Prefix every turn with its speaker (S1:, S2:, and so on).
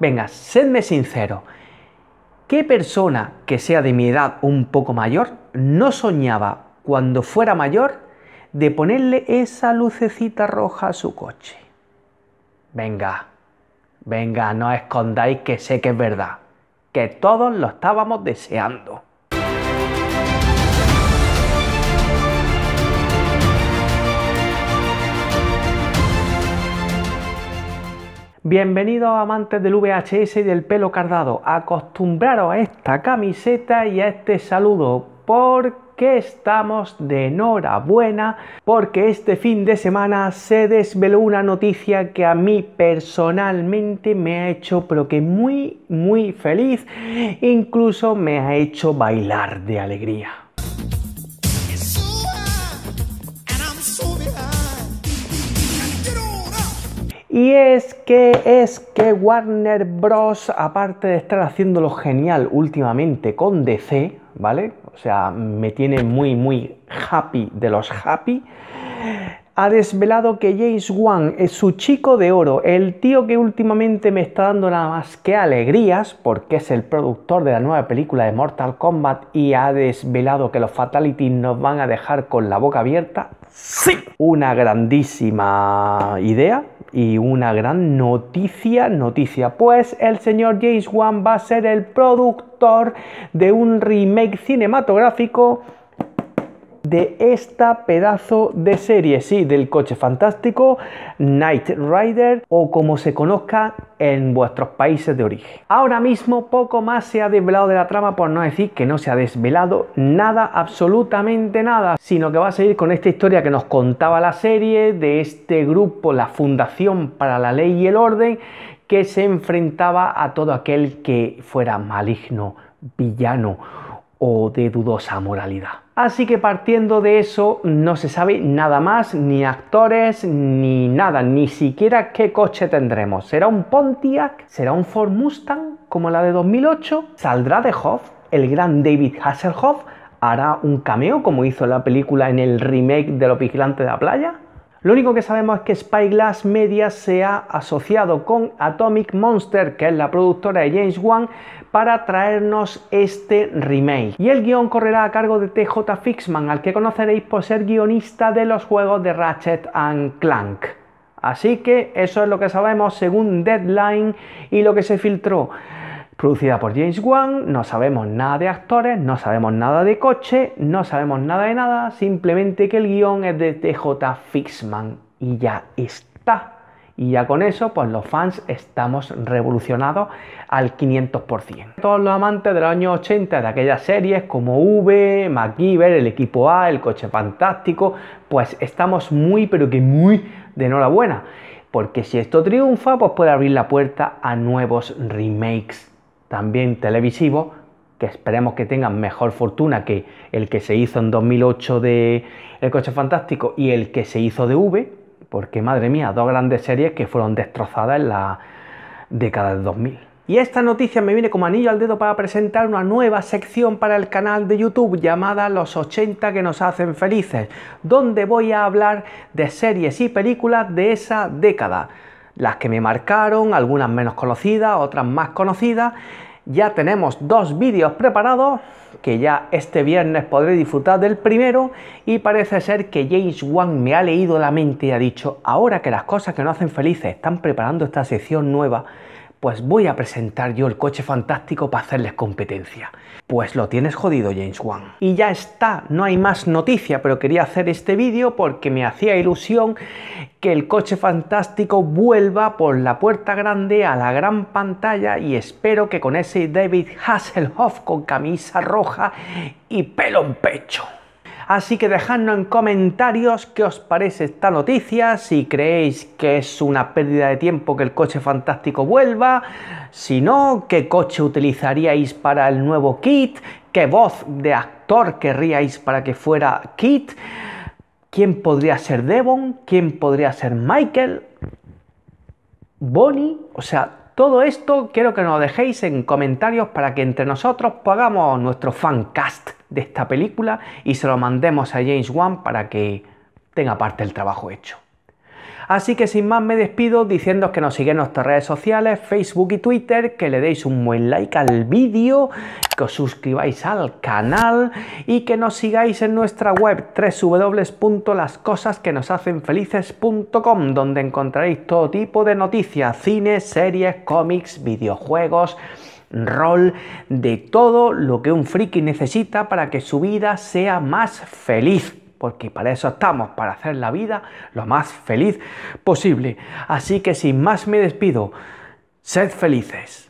S1: Venga, sedme sincero. ¿Qué persona que sea de mi edad un poco mayor no soñaba cuando fuera mayor de ponerle esa lucecita roja a su coche? Venga, venga, no escondáis que sé que es verdad, que todos lo estábamos deseando. Bienvenidos amantes del VHS y del pelo cardado, acostumbraros a esta camiseta y a este saludo porque estamos de enhorabuena porque este fin de semana se desveló una noticia que a mí personalmente me ha hecho pero que muy muy feliz, incluso me ha hecho bailar de alegría. Y es que es que Warner Bros, aparte de estar haciendo lo genial últimamente con DC, ¿vale? O sea, me tiene muy, muy happy de los happy, ha desvelado que James Wan es su chico de oro, el tío que últimamente me está dando nada más que alegrías, porque es el productor de la nueva película de Mortal Kombat y ha desvelado que los Fatalities nos van a dejar con la boca abierta. Sí, una grandísima idea, y una gran noticia, noticia, pues el señor James Wan va a ser el productor de un remake cinematográfico de esta pedazo de serie, sí, del coche fantástico, Night Rider o como se conozca en vuestros países de origen. Ahora mismo poco más se ha desvelado de la trama, por no decir que no se ha desvelado nada, absolutamente nada, sino que va a seguir con esta historia que nos contaba la serie de este grupo, la Fundación para la Ley y el Orden, que se enfrentaba a todo aquel que fuera maligno, villano o de dudosa moralidad. Así que partiendo de eso no se sabe nada más, ni actores, ni nada, ni siquiera qué coche tendremos. ¿Será un Pontiac? ¿Será un Ford Mustang como la de 2008? ¿Saldrá de Hoff? ¿El gran David Hasselhoff hará un cameo como hizo la película en el remake de Los Vigilantes de la Playa? Lo único que sabemos es que Spyglass Media se ha asociado con Atomic Monster, que es la productora de James Wan, para traernos este remake. Y el guion correrá a cargo de TJ Fixman, al que conoceréis por ser guionista de los juegos de Ratchet Clank. Así que eso es lo que sabemos según Deadline y lo que se filtró producida por James Wan, no sabemos nada de actores, no sabemos nada de coche, no sabemos nada de nada, simplemente que el guion es de TJ Fixman y ya está. Y ya con eso, pues los fans estamos revolucionados al 500%. Todos los amantes de los años 80 de aquellas series como V, MacGyver, el equipo A, el coche fantástico, pues estamos muy, pero que muy de enhorabuena. Porque si esto triunfa, pues puede abrir la puerta a nuevos remakes también televisivo que esperemos que tengan mejor fortuna que el que se hizo en 2008 de El Coche Fantástico y el que se hizo de V, porque madre mía, dos grandes series que fueron destrozadas en la década de 2000. Y esta noticia me viene como anillo al dedo para presentar una nueva sección para el canal de YouTube llamada Los 80 que nos hacen felices, donde voy a hablar de series y películas de esa década las que me marcaron, algunas menos conocidas, otras más conocidas. Ya tenemos dos vídeos preparados, que ya este viernes podré disfrutar del primero y parece ser que James Wan me ha leído la mente y ha dicho, ahora que las cosas que nos hacen felices están preparando esta sección nueva, pues voy a presentar yo el coche fantástico para hacerles competencia. Pues lo tienes jodido, James Wan. Y ya está, no hay más noticia, pero quería hacer este vídeo porque me hacía ilusión que el coche fantástico vuelva por la puerta grande a la gran pantalla y espero que con ese David Hasselhoff con camisa roja y pelo en pecho. Así que dejadnos en comentarios qué os parece esta noticia, si creéis que es una pérdida de tiempo que el coche fantástico vuelva, si no, qué coche utilizaríais para el nuevo kit, qué voz de actor querríais para que fuera kit, quién podría ser Devon, quién podría ser Michael, Bonnie, o sea, todo esto quiero que nos dejéis en comentarios para que entre nosotros pagamos nuestro fancast de esta película y se lo mandemos a James Wan para que tenga parte del trabajo hecho. Así que sin más me despido diciendo que nos sigáis en nuestras redes sociales, Facebook y Twitter, que le deis un buen like al vídeo, que os suscribáis al canal y que nos sigáis en nuestra web www.lascosasquenoshacenfelices.com donde encontraréis todo tipo de noticias, cine, series, cómics, videojuegos, rol, de todo lo que un friki necesita para que su vida sea más feliz porque para eso estamos, para hacer la vida lo más feliz posible. Así que sin más me despido, sed felices.